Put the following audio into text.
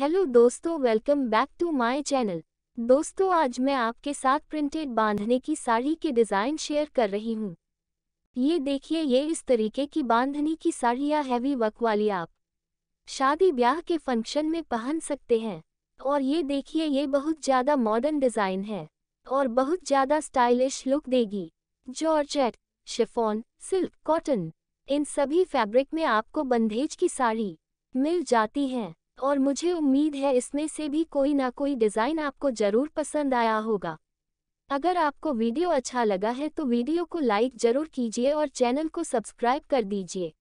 Hello दोस्तों welcome back to my channel दोस्तों, आज मैं आपके साथ प्रिंटेड बांधने की साड़ी के डिज़ाइन शेयर कर रही हूँ। ये देखिए, ये इस तरीके की बांधनी की साड़ियाँ हैवी वर्क वाली आप शादी ब्याह के फ़ंक्शन में पहन सकते हैं। और ये देखिए, ये बहुत ज़्यादा मॉडर्न डिज़ाइन है और बहुत ज़्यादा स्टाइलिश लुक देगी। जॉर्जेट शिफॉन सिल्क कॉटन इन सभी फैब्रिक में आपको बंधेज की साड़ी मिल जाती हैं। और मुझे उम्मीद है इसमें से भी कोई ना कोई डिज़ाइन आपको ज़रूर पसंद आया होगा। अगर आपको वीडियो अच्छा लगा है तो वीडियो को लाइक ज़रूर कीजिए और चैनल को सब्सक्राइब कर दीजिए।